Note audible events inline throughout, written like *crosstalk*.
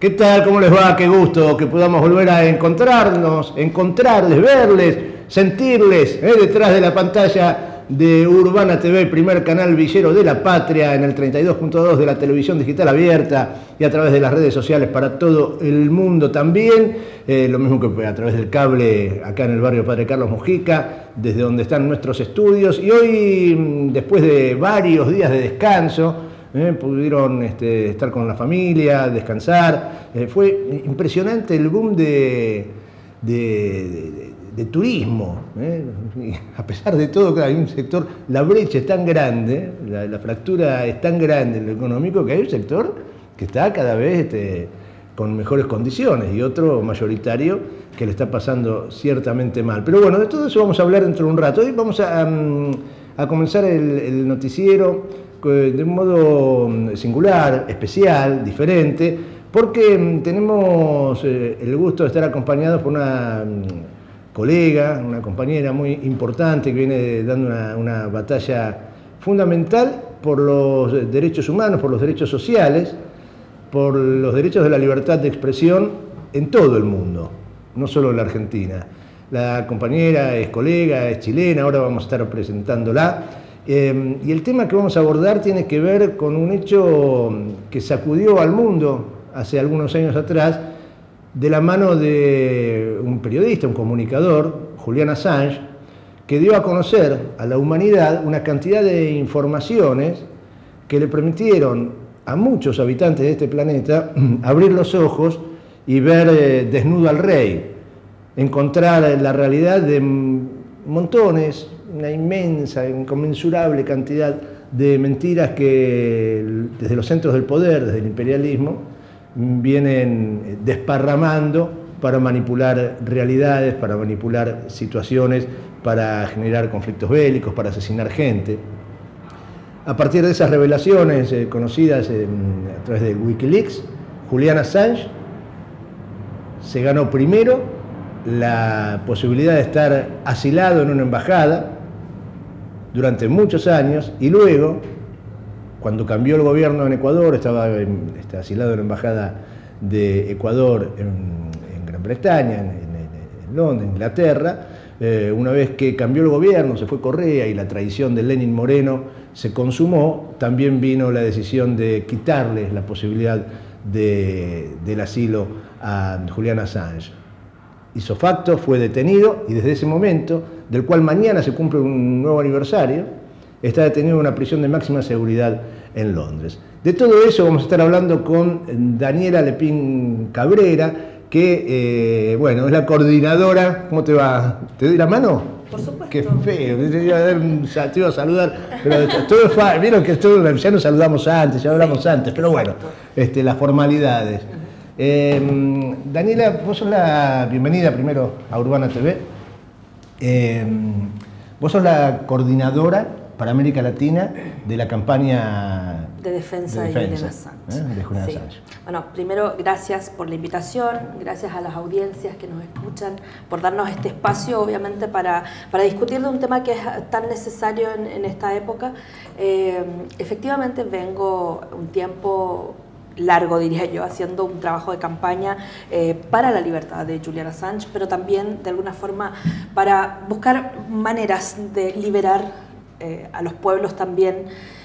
¿Qué tal? ¿Cómo les va? Qué gusto que podamos volver a encontrarnos, encontrarles, verles, sentirles ¿eh? detrás de la pantalla de Urbana TV, primer canal villero de la patria, en el 32.2 de la televisión digital abierta y a través de las redes sociales para todo el mundo también. Eh, lo mismo que a través del cable acá en el barrio Padre Carlos Mujica, desde donde están nuestros estudios. Y hoy, mm, después de varios días de descanso, eh, pudieron este, estar con la familia, descansar. Eh, fue impresionante el boom de de turismo. ¿eh? A pesar de todo, que hay un sector, la brecha es tan grande, la, fractura es tan grande en lo económico que hay un sector que está cada vez este, con mejores condiciones y otro mayoritario que le está pasando ciertamente mal. Pero bueno, de todo eso vamos a hablar dentro de un rato. Hoy vamos a, mm, comenzar el, noticiero de un modo mm, singular, especial, diferente, porque mm, tenemos eh, el gusto de estar acompañados por una colega, una compañera muy importante que viene dando una, batalla fundamental por los derechos humanos, por los derechos sociales, por los derechos de la libertad de expresión en todo el mundo, no solo en la Argentina. La compañera es colega, es chilena, ahora vamos a estar presentándola. Eh, y el tema que vamos a abordar tiene que ver con un hecho que sacudió al mundo hace algunos años atrás, de la mano de un periodista, un comunicador, Julian Assange, que dio a conocer a la humanidad una cantidad de informaciones que le permitieron a muchos habitantes de este planeta abrir los ojos y ver eh, desnudo al rey, encontrar la realidad de montones, una inmensa, inconmensurable cantidad de mentiras que desde los centros del poder, desde el imperialismo, vienen desparramando para manipular realidades, para manipular situaciones, para generar conflictos bélicos, para asesinar gente. A partir de esas revelaciones eh, conocidas a través de Wikileaks, Julian Assange se ganó primero la posibilidad de estar asilado en una embajada durante muchos años y luego cuando cambió el gobierno en Ecuador, estaba este, asilado en la embajada de Ecuador en, Gran Bretaña, en, Londres, en Inglaterra. Eh, una vez que cambió el gobierno, se fue Correa y la traición de Lenin Moreno se consumó, también vino la decisión de quitarle la posibilidad del asilo a Julián Assange. Hizo facto, fue detenido y desde ese momento, del cual mañana se cumple un nuevo aniversario, está detenido en una prisión de máxima seguridad en Londres. De todo eso vamos a estar hablando con Daniela Lepín Cabrera, que, eh, bueno, es la coordinadora. ¿Cómo te va? ¿Te doy la mano? Por supuesto. Qué feo, te iba a, saludar, pero *laughs* todo es vieron que ya nos saludamos antes, ya hablamos antes, pero bueno, este, las formalidades. Em, Daniela, vos sos la bienvenida primero a Urbana TV. Em, vos sos la coordinadora para América Latina de la campaña de defensa de, Assange. ¿eh? Bueno, primero gracias por la invitación, gracias a las audiencias que nos escuchan, por darnos este espacio, obviamente, para, para discutir de un tema que es tan necesario en, esta época. Eh, efectivamente, vengo un tiempo largo, diría yo, haciendo un trabajo de campaña eh, para la libertad de Julian Assange, pero también de alguna forma para buscar maneras de liberar eh, a los pueblos también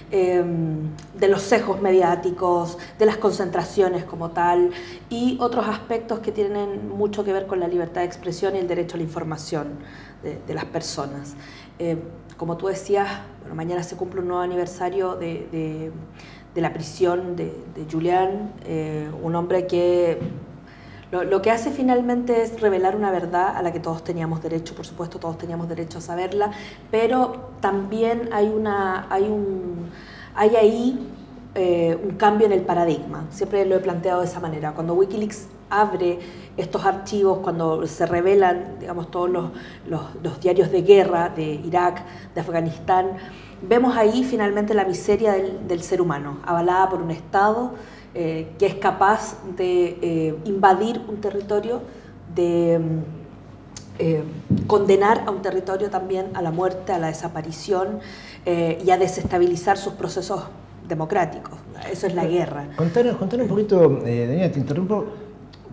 em, de los cejos mediáticos, de las concentraciones como tal y otros aspectos que tienen mucho que ver con la libertad de expresión y el derecho a la información de, las personas. Eh, como tú decías, mañana se cumple un nuevo aniversario de, la prisión de, Julián, eh, un hombre que lo, que hace finalmente es revelar una verdad a la que todos teníamos derecho, por supuesto, todos teníamos derecho a saberla, pero también hay, una, hay, un, hay ahí eh, un cambio en el paradigma. Siempre lo he planteado de esa manera. Cuando Wikileaks abre estos archivos, cuando se revelan, digamos, todos los, los, diarios de guerra de Irak, de Afganistán, vemos ahí finalmente la miseria del, del ser humano, avalada por un Estado eh, que es capaz de eh, invadir un territorio, de mm, eh, condenar a un territorio también a la muerte, a la desaparición y a desestabilizar sus procesos democráticos. Eso es la guerra. Contanos, contanos un poquito, Daniela, te interrumpo,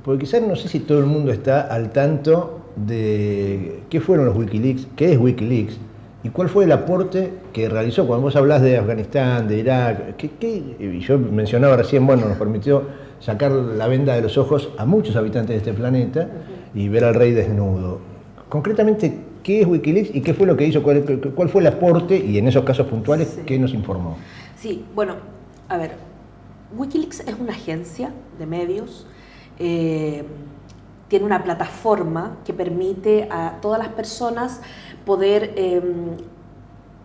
porque quizás no sé si todo el mundo está al tanto de qué fueron los Wikileaks, qué es Wikileaks y cuál fue el aporte que realizó. Cuando vos hablas de Afganistán, de Irak, ¿qué, yo mencionaba recién, bueno, nos permitió sacar la venda de los ojos a muchos habitantes de este planeta y ver al rey desnudo. Concretamente, ¿qué es Wikileaks y qué fue lo que hizo? ¿Cuál, fue el aporte y en esos casos puntuales qué nos informó? Sí, bueno, a ver, Wikileaks es una agencia de medios. Eh, tiene una plataforma que permite a todas las personas poder em,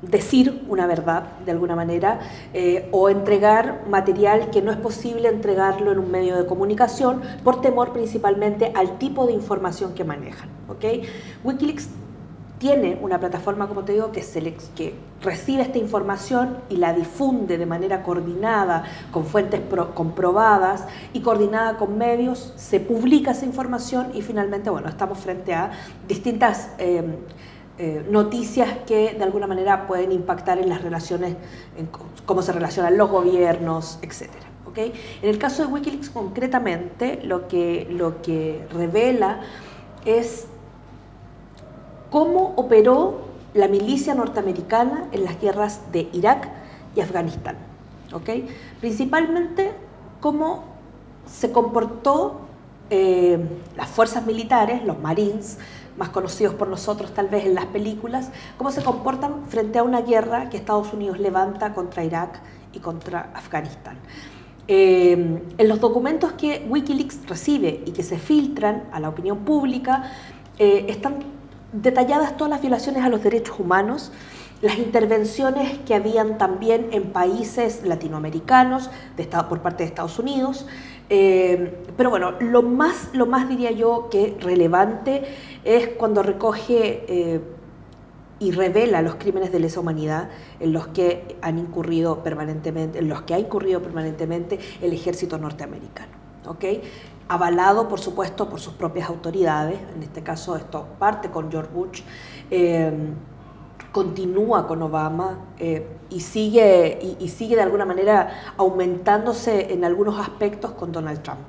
decir una verdad de alguna manera eh, o entregar material que no es posible entregarlo en un medio de comunicación por temor principalmente al tipo de información que manejan. Tiene una plataforma, como te digo, que, recibe esta información y la difunde de manera coordinada, con fuentes comprobadas y coordinada con medios, se publica esa información y finalmente, bueno, estamos frente a distintas... Eh, eh, noticias que de alguna manera pueden impactar en las relaciones, en cómo se relacionan los gobiernos, etc. ¿okay? En el caso de Wikileaks concretamente, lo que, lo que revela es cómo operó la milicia norteamericana en las guerras de Irak y Afganistán. ¿okay? Principalmente cómo se comportó eh, las fuerzas militares, los marines, más conocidos por nosotros tal vez en las películas, cómo se comportan frente a una guerra que Estados Unidos levanta contra Irak y contra Afganistán. Eh, en los documentos que Wikileaks recibe y que se filtran a la opinión pública, eh, están detalladas todas las violaciones a los derechos humanos, las intervenciones que habían también en países latinoamericanos de por parte de Estados Unidos. Eh, pero bueno, lo más, lo más diría yo que relevante es cuando recoge eh, y revela los crímenes de lesa humanidad en los que han incurrido permanentemente, en los que ha incurrido permanentemente el ejército norteamericano. ¿okay? Avalado por supuesto por sus propias autoridades, en este caso esto parte con George Bush, eh, continúa con Obama eh, y, sigue, y, sigue de alguna manera aumentándose en algunos aspectos con Donald Trump.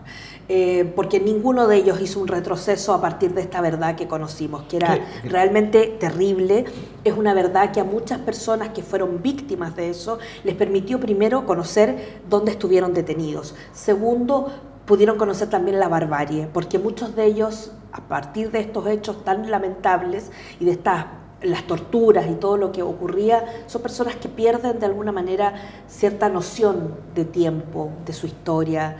Eh, porque ninguno de ellos hizo un retroceso a partir de esta verdad que conocimos, que era realmente terrible. Es una verdad que a muchas personas que fueron víctimas de eso les permitió primero conocer dónde estuvieron detenidos. Segundo, pudieron conocer también la barbarie, porque muchos de ellos, a partir de estos hechos tan lamentables y de estas las torturas y todo lo que ocurría, son personas que pierden de alguna manera cierta noción de tiempo, de su historia.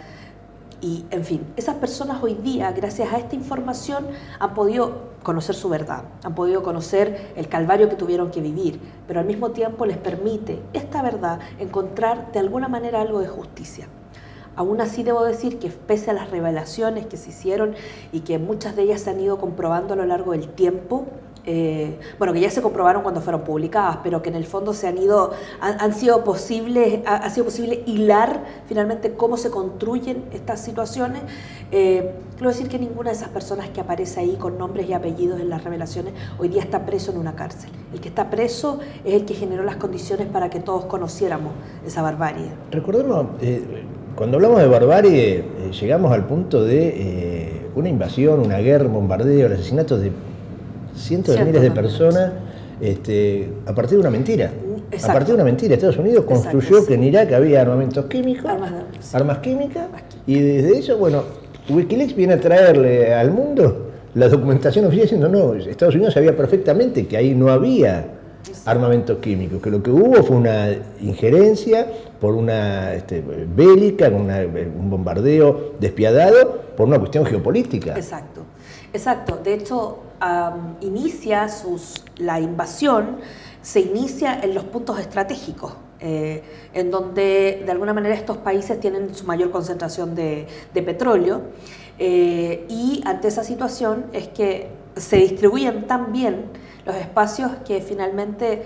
Y, en fin, esas personas hoy día, gracias a esta información, han podido conocer su verdad, han podido conocer el calvario que tuvieron que vivir, pero al mismo tiempo les permite esta verdad encontrar de alguna manera algo de justicia. Aún así debo decir que pese a las revelaciones que se hicieron y que muchas de ellas se han ido comprobando a lo largo del tiempo, eh, bueno, que ya se comprobaron cuando fueron publicadas, pero que en el fondo se han ido, han, sido posibles, ha, sido posible hilar finalmente cómo se construyen estas situaciones. Eh, quiero decir que ninguna de esas personas que aparece ahí con nombres y apellidos en las revelaciones hoy día está preso en una cárcel. El que está preso es el que generó las condiciones para que todos conociéramos esa barbarie. Recordemos, eh, cuando hablamos de barbarie, llegamos al punto de una invasión, una guerra, un bombardeo, el asesinato de cientos de miles de personas este, a partir de una mentira. A partir de una mentira, Estados Unidos construyó que en Irak había armamentos químicos, armas, químicas, y desde eso, bueno, Wikileaks viene a traerle al mundo la documentación oficial diciendo, no, Estados Unidos sabía perfectamente que ahí no había armamentos químicos, que lo que hubo fue una injerencia por una este, bélica, con un bombardeo despiadado, por una cuestión geopolítica. Exacto, exacto. De hecho, inicia sus, la invasión, se inicia en los puntos estratégicos, eh, en donde de alguna manera estos países tienen su mayor concentración de, petróleo. Eh, y ante esa situación es que se distribuyen tan bien los espacios que finalmente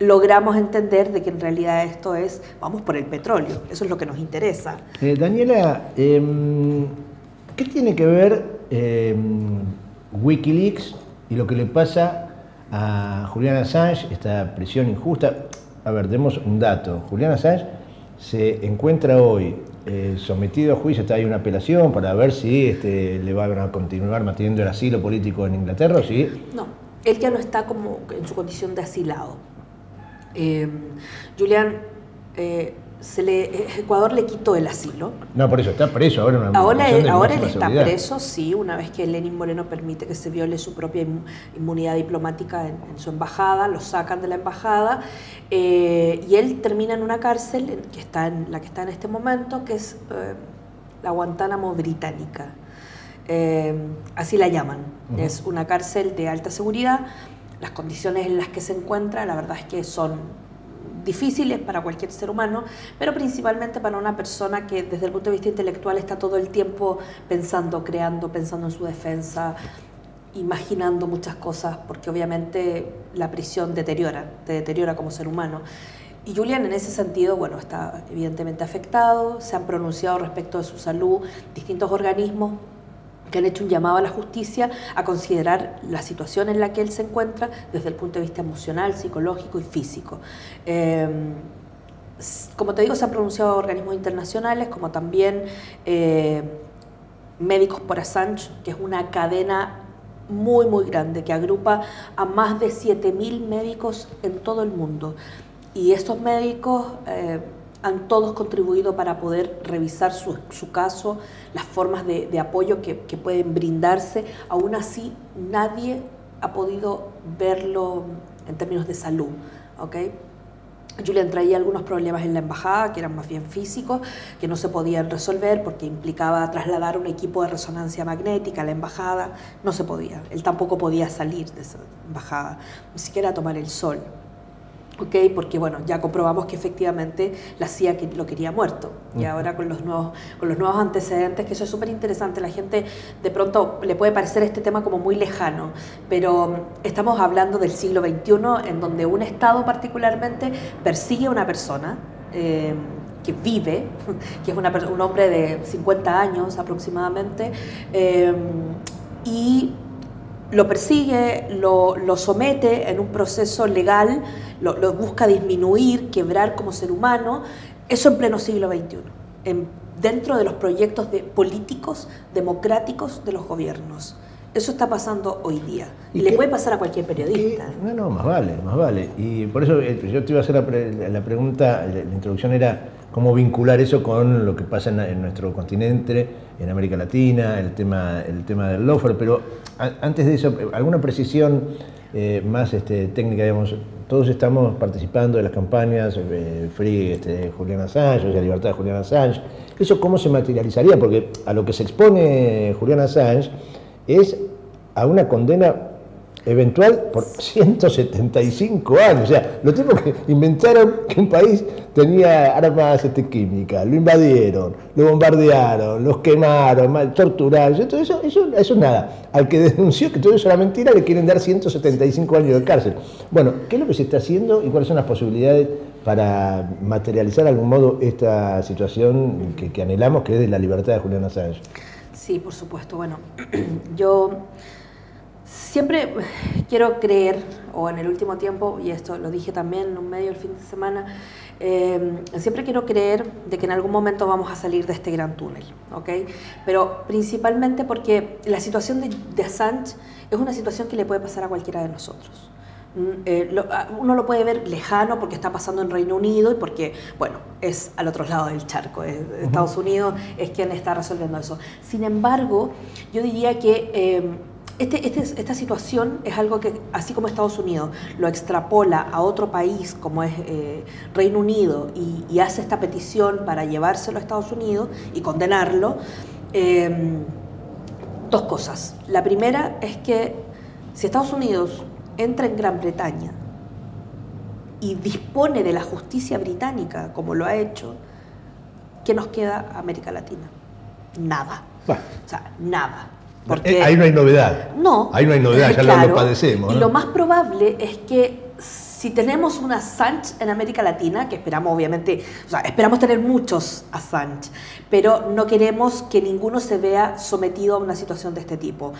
logramos entender de que en realidad esto es, vamos por el petróleo, eso es lo que nos interesa. Eh, Daniela, em, ¿qué tiene que ver em, Wikileaks y lo que le pasa a Julian Assange, esta prisión injusta. A ver, demos un dato. Julian Assange se encuentra hoy eh, sometido a juicio, está ahí una apelación para ver si este, le van a continuar manteniendo el asilo político en Inglaterra o sí. No, él ya no está como en su condición de asilado. Eh, Julián eh, se le, Ecuador le quitó el asilo. No, por eso está preso ahora. Una ahora ahora él está preso, sí, una vez que Lenin Moreno permite que se viole su propia inmunidad diplomática en, su embajada, lo sacan de la embajada eh, y él termina en una cárcel que está en la que está en este momento, que es eh, la Guantánamo británica. Eh, así la llaman. Es una cárcel de alta seguridad. Las condiciones en las que se encuentra, la verdad es que son difíciles para cualquier ser humano, pero principalmente para una persona que desde el punto de vista intelectual está todo el tiempo pensando, creando, pensando en su defensa, imaginando muchas cosas, porque obviamente la prisión deteriora, te deteriora como ser humano. Y Julian en ese sentido, bueno, está evidentemente afectado, se han pronunciado respecto de su salud distintos organismos que han hecho un llamado a la justicia a considerar la situación en la que él se encuentra desde el punto de vista emocional, psicológico y físico. Em, como te digo, se han pronunciado organismos internacionales, como también eh, Médicos por Assange, que es una cadena muy, muy grande, que agrupa a más de 7.000 médicos en todo el mundo. Y estos médicos... Eh, han todos contribuido para poder revisar su, caso, las formas de, apoyo que, pueden brindarse. Aún así, nadie ha podido verlo en términos de salud. ¿okay? Julian traía algunos problemas en la embajada que eran más bien físicos, que no se podían resolver porque implicaba trasladar un equipo de resonancia magnética a la embajada. No se podía. Él tampoco podía salir de esa embajada, ni siquiera tomar el sol. Okay, porque bueno, ya comprobamos que efectivamente la CIA lo quería muerto. Y ahora con los nuevos, con los nuevos antecedentes, que eso es súper interesante, la gente de pronto le puede parecer este tema como muy lejano, pero estamos hablando del siglo XXI en donde un Estado particularmente persigue a una persona. Eh, que vive, *laughs* que es una, un hombre de 50 años aproximadamente, eh, y lo persigue, lo, lo, somete en un proceso legal, lo, busca disminuir, quebrar como ser humano, eso en pleno siglo XXI, en, dentro de los proyectos de políticos democráticos de los gobiernos. Eso está pasando hoy día. Y, le puede pasar a cualquier periodista. no, no, más vale, más vale. Y por eso eh, yo te iba a hacer la, la pregunta, la, introducción era cómo vincular eso con lo que pasa en, nuestro continente, en América Latina, el tema, el tema del lofer. Pero antes de eso, alguna precisión eh, más este, técnica, digamos, todos estamos participando de las campañas eh, Free este, Julián Assange, la libertad de Julián Assange. ¿Eso cómo se materializaría? Porque a lo que se expone Julián Assange es a una condena eventual por 175 años. O sea, los tipos que inventaron que un país tenía armas este, químicas, lo invadieron, lo bombardearon, los quemaron, torturaron, todo eso, eso, eso nada. Al que denunció que todo eso era mentira, le quieren dar 175 años de cárcel. Bueno, ¿qué es lo que se está haciendo y cuáles son las posibilidades para materializar de algún modo esta situación que, que anhelamos, que es de la libertad de Julián Assange? Sí, por supuesto. Bueno, *clears throat* yo siempre quiero creer, o en el último tiempo, y esto lo dije también en un medio el fin de semana, em, siempre quiero creer de que en algún momento vamos a salir de este gran túnel, ¿ok? Pero principalmente porque la situación de, de Assange es una situación que le puede pasar a cualquiera de nosotros. Mm, eh, uno lo puede ver lejano porque está pasando en Reino Unido y porque, bueno, es al otro lado del charco. Estados Unidos es quien está resolviendo eso. Sin embargo, yo diría que em, este, este, esta situación es algo que, así como Estados Unidos lo extrapola a otro país como es eh, Reino Unido y, hace esta petición para llevárselo a Estados Unidos y condenarlo, em, dos cosas. La primera es que si Estados Unidos entra en Gran Bretaña y dispone de la justicia británica, como lo ha hecho, ¿qué nos queda América Latina? Nada. O sea, nada. Porque, ahí no hay novedad. No. Ahí no hay novedad, ya lo, padecemos. Y lo más probable es que si tenemos un Assange en América Latina, que esperamos obviamente, o sea, esperamos tener muchos Assange, pero no queremos que ninguno se vea sometido a una situación de este tipo.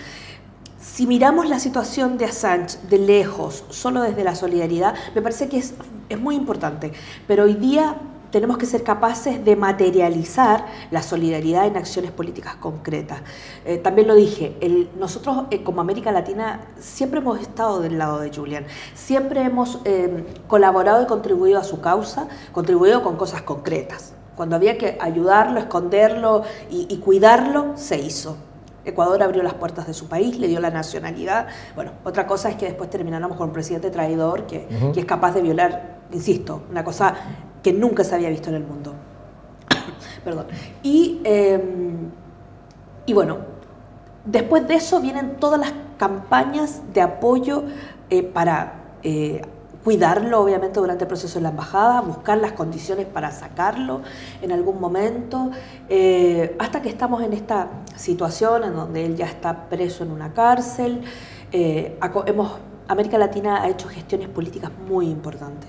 Si miramos la situación de Assange de lejos, solo desde la solidaridad, me parece que es, es muy importante. Pero hoy día tenemos que ser capaces de materializar la solidaridad en acciones políticas concretas. Eh, también lo dije, nosotros eh, como América Latina siempre hemos estado del lado de Julian, siempre hemos eh, colaborado y contribuido a su causa, contribuido con cosas concretas. Cuando había que ayudarlo, esconderlo y, cuidarlo, se hizo. Ecuador abrió las puertas de su país, le dio la nacionalidad. Bueno, otra cosa es que después termináramos con un presidente traidor que, que es capaz de violar, insisto, una cosa que nunca se había visto en el mundo. *coughs* Perdón. Y, em, y bueno, después de eso vienen todas las campañas de apoyo eh, para eh, cuidarlo, obviamente, durante el proceso de la embajada, buscar las condiciones para sacarlo en algún momento, eh, hasta que estamos en esta situación en donde él ya está preso en una cárcel. hemos, América Latina ha hecho gestiones políticas muy importantes.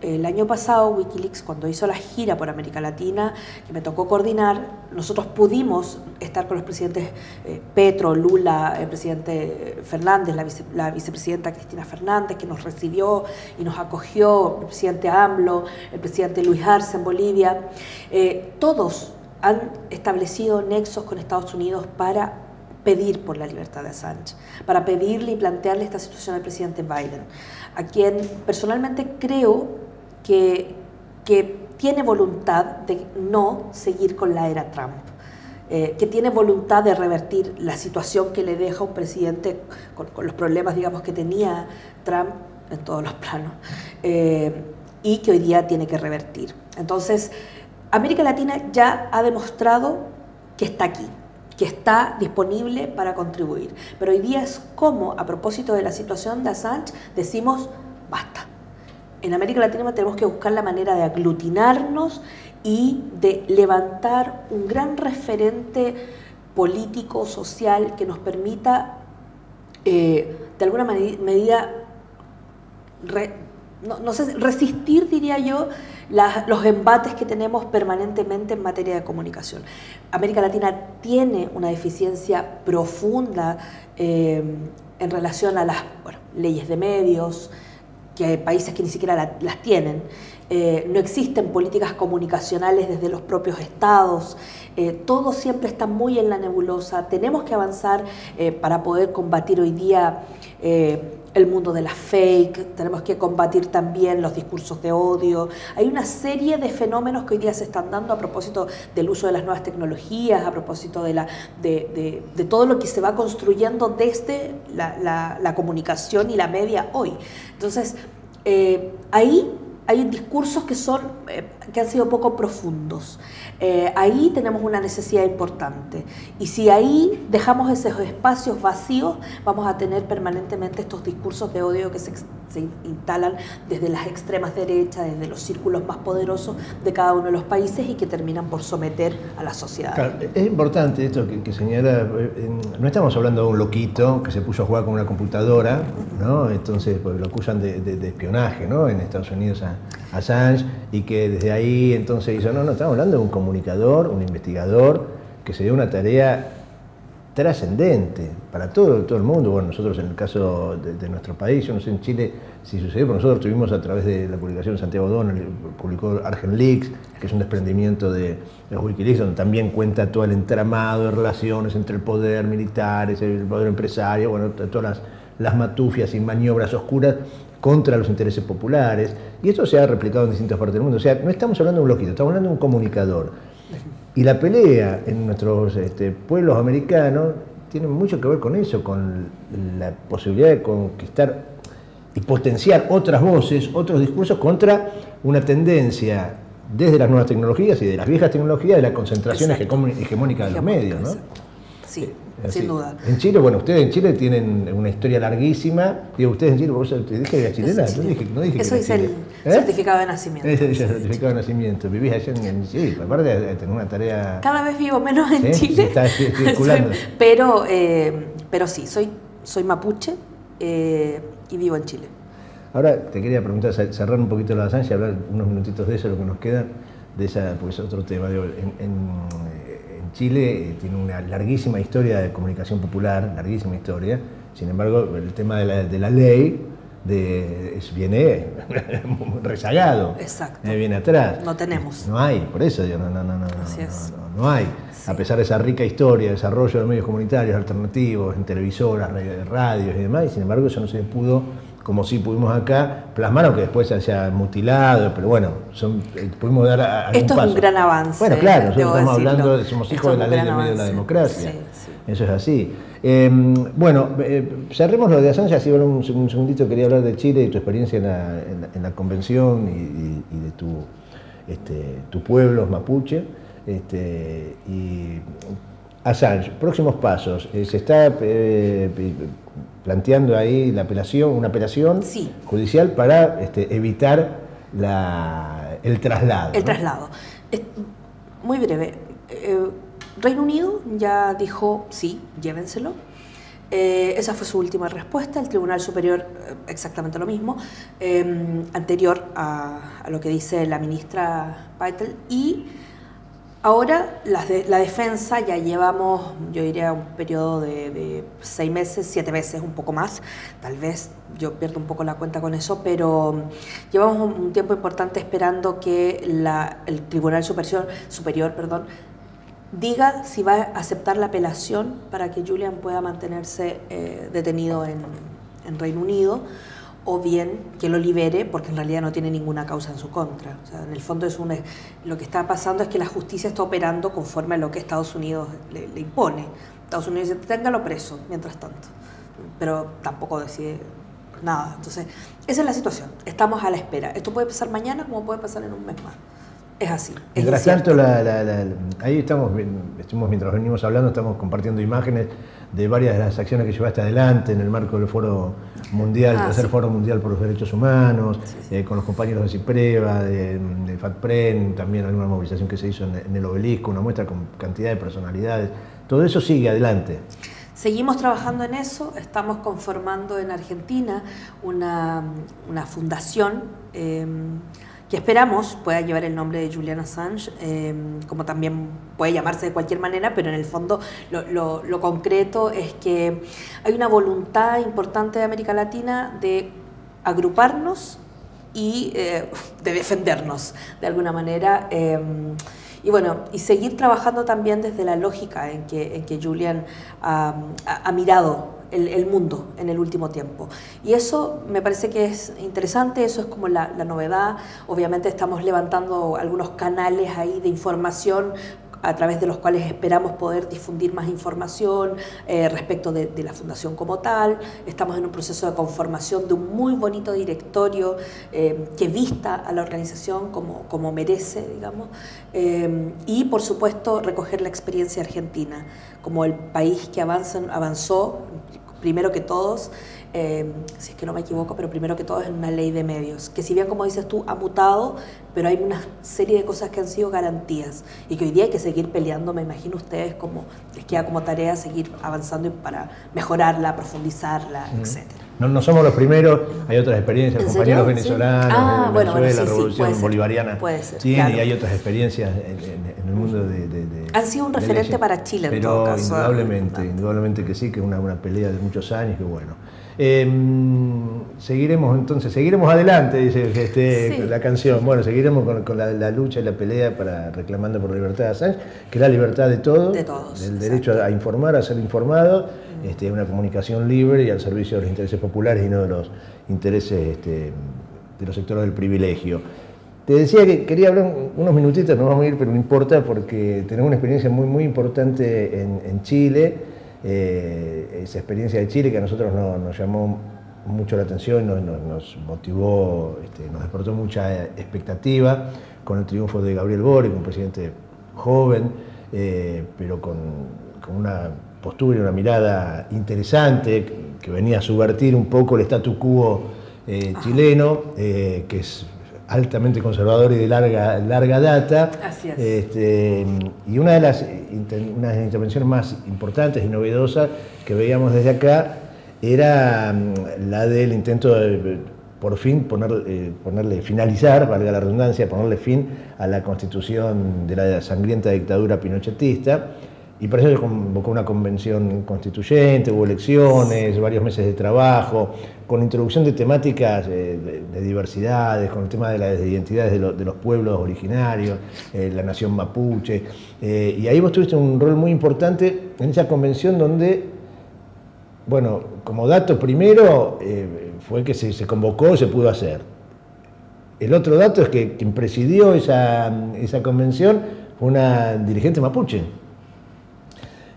El año pasado Wikileaks, cuando hizo la gira por América Latina, que me tocó coordinar, nosotros pudimos estar con los presidentes eh, Petro, Lula, el presidente Fernández, la, vicepresidenta Cristina Fernández, que nos recibió y nos acogió, el presidente AMLO, el presidente Luis Arce en Bolivia. Eh, todos han establecido nexos con Estados Unidos para pedir por la libertad de Assange, para pedirle y plantearle esta situación al presidente Biden a quien personalmente creo que, que tiene voluntad de no seguir con la era Trump. Eh, que tiene voluntad de revertir la situación que le deja un presidente con, los problemas, digamos, que tenía Trump en todos los planos, eh, y que hoy día tiene que revertir. Entonces, América Latina ya ha demostrado que está aquí, que está disponible para contribuir. Pero hoy día es como, a propósito de la situación de Assange, decimos, basta. En América Latina tenemos que buscar la manera de aglutinarnos y de levantar un gran referente político, social, que nos permita, eh, de alguna medida, resistir, diría yo, los embates que tenemos permanentemente en materia de comunicación. América Latina tiene una deficiencia profunda eh, en relación a las leyes de medios, que hay países que ni siquiera las tienen. Eh, no existen políticas comunicacionales desde los propios estados, eh, todo siempre está muy en la nebulosa, tenemos que avanzar para poder combatir hoy día el mundo de la fake, tenemos que combatir también los discursos de odio. Hay una serie de fenómenos que hoy día se están dando a propósito del uso de las nuevas tecnologías, a propósito de, la, de, todo lo que se va construyendo desde la, comunicación y la media hoy. Entonces, eh, ahí hay discursos que, son, eh, que han sido poco profundos. Eh, ahí tenemos una necesidad importante. Y si ahí dejamos esos espacios vacíos, vamos a tener permanentemente estos discursos de odio que se, instalan desde las extremas derechas, desde los círculos más poderosos de cada uno de los países y que terminan por someter a la sociedad. es importante esto que, señala, eh, no estamos hablando de un loquito que se puso a jugar con una computadora, ¿no? entonces pues, lo acusan de, espionaje ¿no? en Estados Unidos Assange y que desde ahí entonces hizo, no, no, estamos hablando de un comunicador, un investigador que se dio una tarea trascendente para todo, todo el mundo. Bueno, nosotros en el caso de, nuestro país, yo no sé en Chile si sucedió, pero nosotros tuvimos a través de la publicación Santiago Donald, publicó Argent Leaks, que es un desprendimiento de, los Wikileaks, donde también cuenta todo el entramado de relaciones entre el poder militar, el poder empresario, bueno, todas las, las matufias y maniobras oscuras contra los intereses populares, y esto se ha replicado en distintas partes del mundo. O sea, no estamos hablando de un loquito, estamos hablando de un comunicador. Y la pelea en nuestros este, pueblos americanos tiene mucho que ver con eso, con la posibilidad de conquistar y potenciar otras voces, otros discursos contra una tendencia desde las nuevas tecnologías y de las viejas tecnologías de la concentración hegemónica de los medios. ¿no? Sí sin duda. En Chile, bueno, ustedes en Chile tienen una historia larguísima. Digo, ustedes en Chile, ¿vos te dije que era chilena? No dije, no dije Eso es el ¿Eh? certificado de nacimiento. Ese es el certificado de nacimiento. Vivís allá en, Chile, aparte de tener una tarea... Cada vez vivo menos en Chile. Está *laughs* *laughs* circulando. pero, eh, pero sí, soy, soy mapuche eh, y vivo en Chile. Ahora te quería preguntar, cerrar un poquito la danza y hablar unos minutitos de eso, lo que nos queda, de esa, porque es otro tema. Digo, en Chile eh, tiene una larguísima historia de comunicación popular, larguísima historia. Sin embargo, el tema de la, ley de, viene *laughs* rezagado. Exacto. Eh, viene atrás. No tenemos. No hay, por eso yo no, no, no, no, no, no, hay. A pesar de esa rica historia, desarrollo de medios comunitarios alternativos, en televisoras, radios y demás, y sin embargo eso no se pudo como si pudimos acá, plasmar, aunque después se haya mutilado, pero bueno, son, eh, pudimos dar a, Esto es un gran avance. Bueno, claro, nosotros estamos hablando, somos hijos de la ley de medio de la democracia. Eso es así. Em, bueno, eh, cerremos lo de Assange, así un, un, segundito quería hablar de Chile y tu experiencia en la, convención y, de tu, este, tu pueblo mapuche. Este, y Assange, próximos pasos. Eh, se está planteando ahí la apelación, una apelación judicial para este, evitar el traslado. El traslado. muy breve. Eh, Reino Unido ya dijo sí, llévenselo. Eh, esa fue su última respuesta. El Tribunal Superior, eh, exactamente lo mismo, anterior a, a, lo que dice la ministra Paitel. Y Ahora la, defensa ya llevamos, yo diría, un periodo de, seis meses, siete meses, un poco más. Tal vez yo pierdo un poco la cuenta con eso, pero llevamos un, tiempo importante esperando que el Tribunal Superior, Superior perdón, diga si va a aceptar la apelación para que Julian pueda mantenerse eh, detenido en, en Reino Unido o bien que lo libere porque en realidad no tiene ninguna causa en su contra. O sea, en el fondo es un, lo que está pasando es que la justicia está operando conforme a lo que Estados Unidos le, impone. Estados Unidos dice, téngalo preso mientras tanto, pero tampoco decide nada. Entonces, esa es la situación. Estamos a la espera. Esto puede pasar mañana como puede pasar en un mes más. Es así. Mientras tanto, ahí estamos, estamos, mientras venimos hablando, estamos compartiendo imágenes de varias de las acciones que llevaste adelante en el marco del Foro Mundial, ah, tercer Foro Mundial por los Derechos Humanos, eh, con los compañeros de CIPREVA, de, de, FATPREN, también alguna movilización que se hizo en, el obelisco, una muestra con cantidad de personalidades. Todo eso sigue adelante. Seguimos trabajando en eso, estamos conformando en Argentina una, fundación. Eh, que esperamos pueda llevar el nombre de Julian Assange, em, como también puede llamarse de cualquier manera, pero en el fondo lo, concreto es que hay una voluntad importante de América Latina de agruparnos y eh, de defendernos de alguna manera. Em, y bueno, y seguir trabajando también desde la lógica en que, en que Julian ha mirado el, mundo en el último tiempo. Y eso me parece que es interesante, eso es como la, novedad. Obviamente estamos levantando algunos canales ahí de información a través de los cuales esperamos poder difundir más información eh, respecto de, la fundación como tal. Estamos en un proceso de conformación de un muy bonito directorio eh, que vista a la organización como, como merece, digamos, eh, y por supuesto recoger la experiencia argentina como el país que avanzó primero que todos, eh, si es que no me equivoco, pero primero que todo es una ley de medios, que si bien como dices tú ha mutado, pero hay una serie de cosas que han sido garantías y que hoy día hay que seguir peleando, me imagino ustedes como les queda como tarea seguir avanzando para mejorarla, profundizarla, etcétera. No, no, somos los primeros, hay otras experiencias, compañeros venezolanos, ah, Venezuela, la revolución bolivariana. puede ser, y hay otras experiencias en, el mundo de, Han sido un referente para Chile en todo caso. Indudablemente, indudablemente que sí, que es una, una pelea de muchos años, que bueno. Em, seguiremos entonces, seguiremos adelante, dice este, la canción. Bueno, seguiremos con, la, lucha y la pelea para reclamando por la libertad de Assange, que es la libertad de todos, de todos del derecho a informar, a ser informado, este, una comunicación libre y al servicio de los intereses populares y no de los intereses este, de los sectores del privilegio. Te decía que quería hablar unos minutitos, no vamos a ir, pero no importa porque tenemos una experiencia muy, muy importante en Chile eh, esa experiencia de Chile que a nosotros nos llamó mucho la atención, nos, motivó, este, nos despertó mucha expectativa con el triunfo de Gabriel Boric, un presidente joven, eh, pero con, una postura y una mirada interesante que, venía a subvertir un poco el statu quo eh, chileno, que es altamente conservador y de larga, larga data. Así es. Este, y una de, las, una de las intervenciones más importantes y novedosas que veíamos desde acá era mm, la del intento de por fin poner, eh, ponerle, finalizar, valga la redundancia, ponerle fin a la constitución de la sangrienta dictadura pinochetista. Y por eso se convocó una convención constituyente, hubo elecciones, varios meses de trabajo, con introducción de temáticas de, diversidades, con el tema de las identidades de, los pueblos originarios, la nación mapuche. y ahí vos tuviste un rol muy importante en esa convención donde, bueno, como dato primero, fue que se, se convocó, se pudo hacer. El otro dato es que quien presidió esa, convención fue una dirigente mapuche.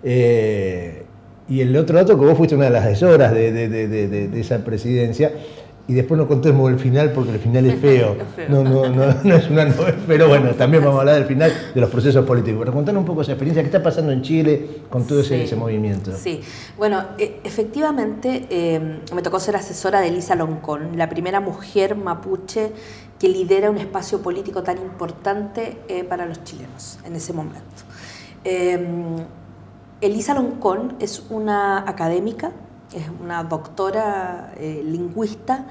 Eh, y el otro dato que vos fuiste una de las asesoras de, esa presidencia. Y después no contemos el final porque el final *laughs* es feo. No, no, no, no es una novela, pero bueno, también vamos a hablar del final de los procesos políticos. Pero contanos un poco esa experiencia, ¿qué está pasando en Chile con todo ese, movimiento? Sí, bueno, e, efectivamente em, me tocó ser asesora de Elisa Loncón, la primera mujer mapuche que lidera un espacio político tan importante eh, para los chilenos en ese momento. Em, Elisa Loncón es una académica, es una doctora eh, lingüista,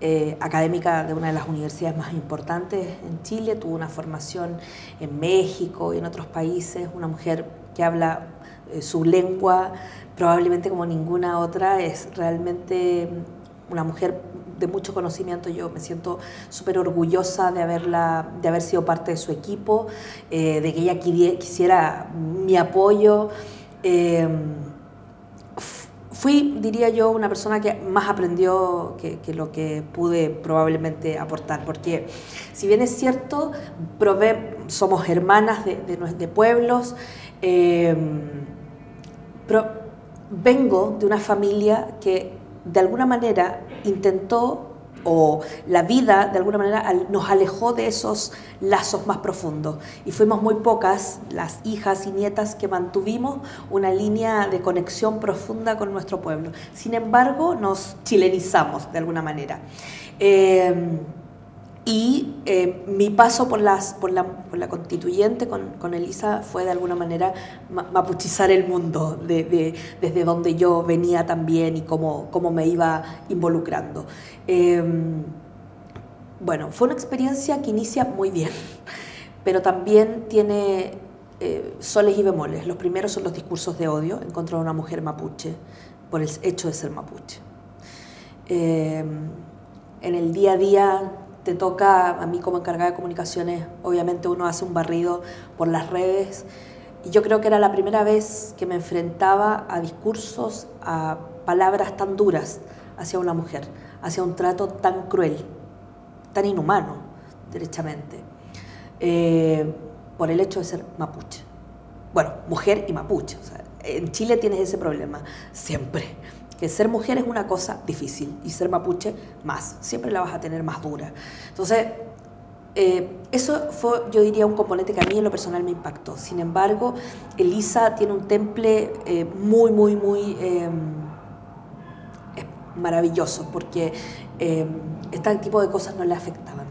eh, académica de una de las universidades más importantes en Chile, tuvo una formación en México y en otros países, una mujer que habla su lengua probablemente como ninguna otra, es realmente una mujer de mucho conocimiento. Yo me siento súper orgullosa de, de haber sido parte de su equipo, eh, de que ella quisiera mi apoyo. Eh, fui, diría yo, una persona que más aprendió que, lo que pude probablemente aportar, porque si bien es cierto, somos hermanas de, de, pueblos, eh, pero vengo de una familia que de alguna manera intentó o la vida de alguna manera nos alejó de esos lazos más profundos y fuimos muy pocas las hijas y nietas que mantuvimos una línea de conexión profunda con nuestro pueblo. Sin embargo, nos chilenizamos de alguna manera. Eh, y eh, mi paso por, las, por, la, por la constituyente con, con, Elisa fue de alguna manera mapuchizar el mundo de, desde donde yo venía también y cómo, cómo me iba involucrando. Em, bueno, fue una experiencia que inicia muy bien, pero también tiene eh, soles y bemoles. Los primeros son los discursos de odio en contra de una mujer mapuche por el hecho de ser mapuche. Em, en el día a día te toca, a mí como encargada de comunicaciones, obviamente uno hace un barrido por las redes. Y yo creo que era la primera vez que me enfrentaba a discursos, a palabras tan duras hacia una mujer, hacia un trato tan cruel, tan inhumano, derechamente, eh, por el hecho de ser mapuche. Bueno, mujer y mapuche. en Chile tienes ese problema, siempre que ser mujer es una cosa difícil y ser mapuche más, siempre la vas a tener más dura. Entonces, eh, eso fue, yo diría, un componente que a mí en lo personal me impactó. Sin embargo, Elisa tiene un temple eh, muy, muy, muy eh, maravilloso, porque este tipo de cosas no le afectaban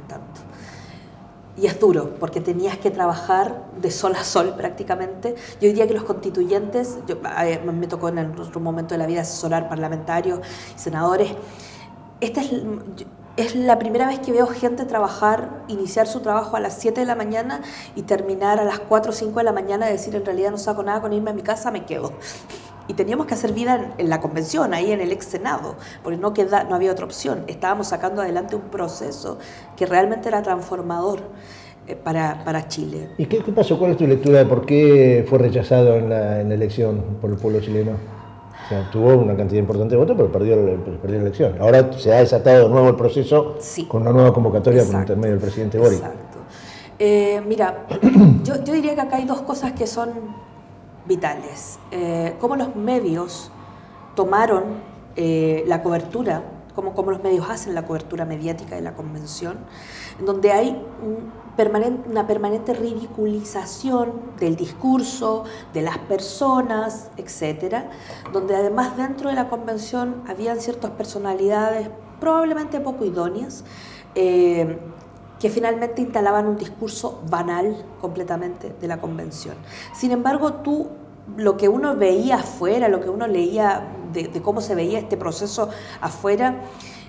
y es duro porque tenías que trabajar de sol a sol prácticamente. Yo diría que los constituyentes, yo, me tocó en otro momento de la vida asesorar parlamentarios y senadores, esta es, es la primera vez que veo gente trabajar, iniciar su trabajo a las 7 de la mañana y terminar a las 4 o 5 de la mañana y decir en realidad no saco nada con irme a mi casa, me quedo y teníamos que hacer vida en, la convención, ahí en el ex Senado, porque no, queda, no había otra opción. Estábamos sacando adelante un proceso que realmente era transformador eh, para, para, Chile. ¿Y qué, pasó? ¿Cuál es tu lectura de por qué fue rechazado en la, en la elección por el pueblo chileno? O sea, tuvo una cantidad importante de votos, pero perdió, perdió la elección. Ahora se ha desatado de nuevo el proceso con una nueva convocatoria por intermedio del presidente Boric. Exacto. Eh, mira, *clears throat* yo, yo diría que acá hay dos cosas que son vitales. Eh, cómo los medios tomaron eh, la cobertura, cómo, cómo, los medios hacen la cobertura mediática de la convención, en donde hay una permanente ridiculización del discurso, de las personas, etcétera, donde además dentro de la convención habían ciertas personalidades probablemente poco idóneas, eh, que finalmente instalaban un discurso banal completamente de la convención. Sin embargo, tú lo que uno veía afuera, lo que uno leía de, cómo se veía este proceso afuera,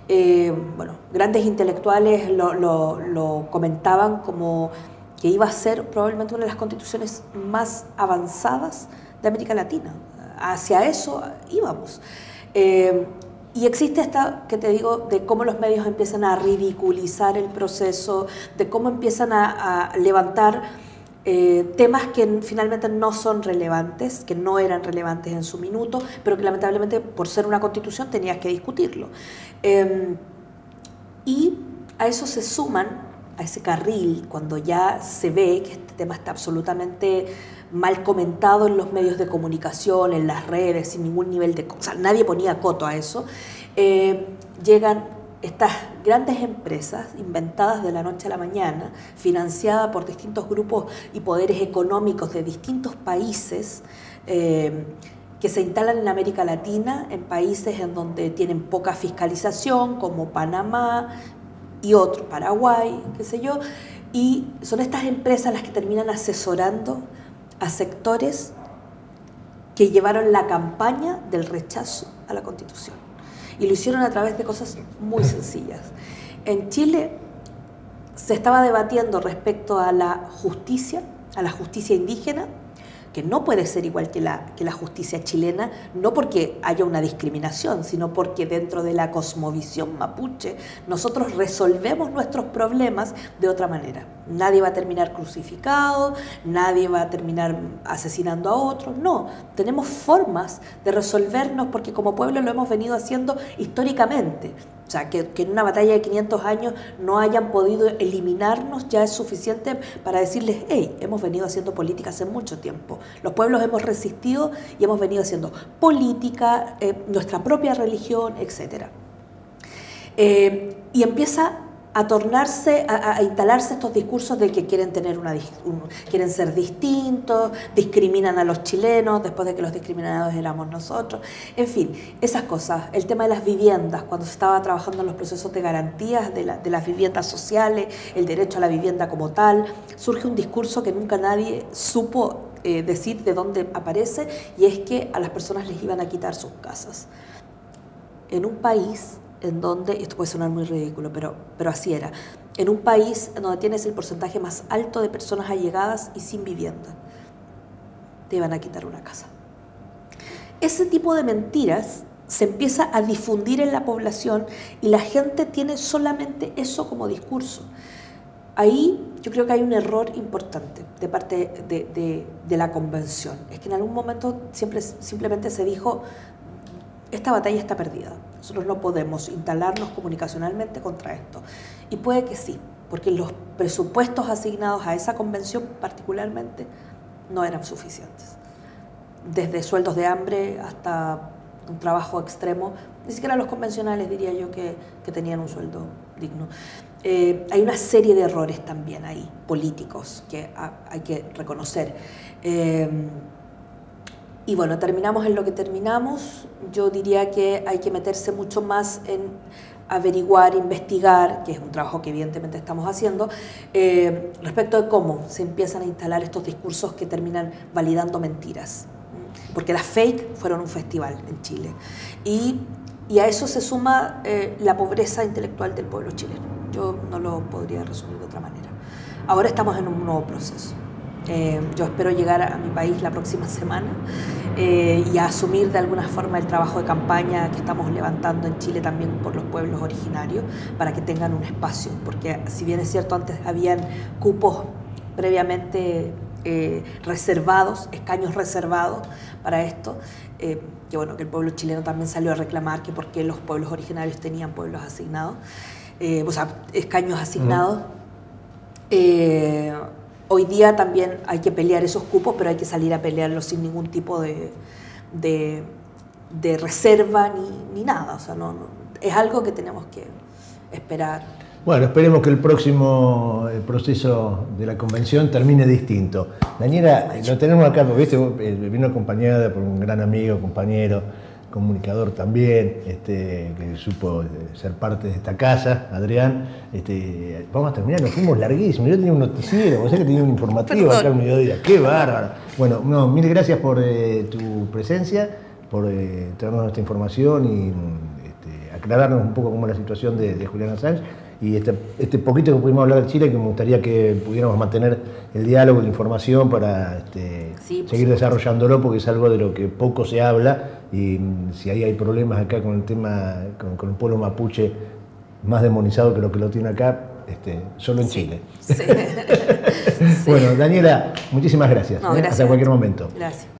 eh, bueno, grandes intelectuales lo, comentaban como que iba a ser probablemente una de las constituciones más avanzadas de América Latina. Hacia eso íbamos. Eh, y existe esta, que te digo, de cómo los medios empiezan a ridiculizar el proceso, de cómo empiezan a, levantar eh, temas que finalmente no son relevantes, que no eran relevantes en su minuto, pero que lamentablemente por ser una constitución tenías que discutirlo. Em, y a eso se suman, a ese carril, cuando ya se ve que este tema está absolutamente mal comentado en los medios de comunicación, en las redes, sin ningún nivel de... O sea, nadie ponía coto a eso. Eh, llegan estas grandes empresas inventadas de la noche a la mañana, financiadas por distintos grupos y poderes económicos de distintos países, eh, que se instalan en América Latina, en países en donde tienen poca fiscalización, como Panamá y otros, Paraguay, qué sé yo, y son estas empresas las que terminan asesorando a sectores que llevaron la campaña del rechazo a la Constitución. Y lo hicieron a través de cosas muy sencillas. En Chile se estaba debatiendo respecto a la justicia, a la justicia indígena, que no puede ser igual que la, que la justicia chilena, no porque haya una discriminación, sino porque dentro de la cosmovisión mapuche nosotros resolvemos nuestros problemas de otra manera. Nadie va a terminar crucificado, nadie va a terminar asesinando a otro, no, tenemos formas de resolvernos porque como pueblo lo hemos venido haciendo históricamente. O sea, que, en una batalla de 500 años no hayan podido eliminarnos ya es suficiente para decirles, hey, hemos venido haciendo política hace mucho tiempo. Los pueblos hemos resistido y hemos venido haciendo política, eh, nuestra propia religión, etc. Eh, y empieza a tornarse, a, instalarse estos discursos de que quieren tener una, quieren ser distintos, discriminan a los chilenos después de que los discriminados éramos nosotros, en fin, esas cosas. El tema de las viviendas, cuando se estaba trabajando en los procesos de garantías de, las viviendas sociales, el derecho a la vivienda como tal, surge un discurso que nunca nadie supo eh, decir de dónde aparece y es que a las personas les iban a quitar sus casas. En un país en donde, esto puede sonar muy ridículo, pero, pero así era, en un país donde tienes el porcentaje más alto de personas allegadas y sin vivienda, te iban a quitar una casa. Ese tipo de mentiras se empieza a difundir en la población y la gente tiene solamente eso como discurso. Ahí yo creo que hay un error importante de parte de, de la convención. Es que en algún momento siempre, simplemente se dijo, esta batalla está perdida. Nosotros no podemos instalarnos comunicacionalmente contra esto. Y puede que sí, porque los presupuestos asignados a esa convención particularmente no eran suficientes. Desde sueldos de hambre hasta un trabajo extremo, ni siquiera los convencionales diría yo que, tenían un sueldo digno. Eh, hay una serie de errores también ahí, políticos, que hay que reconocer. Eh, y bueno, terminamos en lo que terminamos. Yo diría que hay que meterse mucho más en averiguar, investigar, que es un trabajo que evidentemente estamos haciendo, eh, respecto de cómo se empiezan a instalar estos discursos que terminan validando mentiras. Porque las fake fueron un festival en Chile. Y, a eso se suma eh, la pobreza intelectual del pueblo chileno. Yo no lo podría resumir de otra manera. Ahora estamos en un nuevo proceso. Eh, yo espero llegar a mi país la próxima semana eh, y asumir de alguna forma el trabajo de campaña que estamos levantando en Chile también por los pueblos originarios para que tengan un espacio, porque si bien es cierto antes habían cupos previamente eh, reservados, escaños reservados para esto, que bueno, que el pueblo chileno también salió a reclamar que porque los pueblos originarios tenían pueblos asignados, o sea, escaños asignados. Hoy día también hay que pelear esos cupos, pero hay que salir a pelearlos sin ningún tipo de, de, reserva ni, ni, nada. O sea, no, es algo que tenemos que esperar. Bueno, esperemos que el próximo proceso de la convención termine distinto. Daniela, lo tenemos acá, porque ¿viste? Vino acompañada por un gran amigo, compañero comunicador también, este, que supo eh, ser parte de esta casa, Adrián. Este, vamos a terminar, nos fuimos larguísimos. Yo tenía un noticiero, vos sabés que tenía un informativo acá al mediodía. ¡Qué bárbaro! Bueno, no, mil gracias por eh, tu presencia, por eh, traernos esta información y este, aclararnos un poco cómo es la situación de, de Julián Assange. y este, este, poquito que pudimos hablar de Chile, que me gustaría que pudiéramos mantener el diálogo, la información para este, seguir desarrollándolo, porque es algo de lo que poco se habla y mm, si ahí hay problemas acá con el tema, con, el pueblo mapuche más demonizado que lo que lo tiene acá, este, solo en Chile. *laughs* *laughs* bueno, Daniela, muchísimas gracias. ¿eh? Hasta cualquier momento. Gracias.